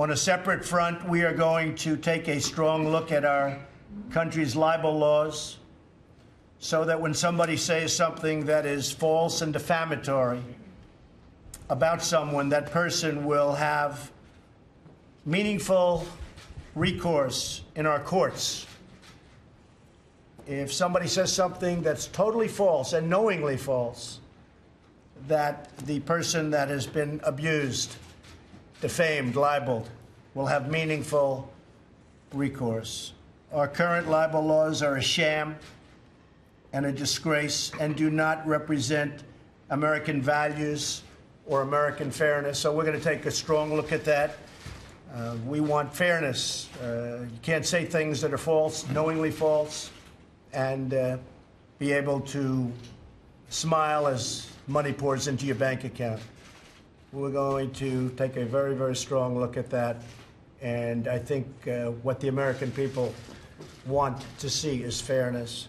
On a separate front, we are going to take a strong look at our country's libel laws so that when somebody says something that is false and defamatory about someone, that person will have meaningful recourse in our courts. If somebody says something that's totally false and knowingly false, that the person that has been abused, defamed, libeled, will have meaningful recourse. Our current libel laws are a sham and a disgrace and do not represent American values or American fairness. So we're going to take a strong look at that. Uh, we want fairness. Uh, you can't say things that are false, knowingly false, and uh, be able to smile as money pours into your bank account. We're going to take a very, very strong look at that. And I think uh, what the American people want to see is fairness.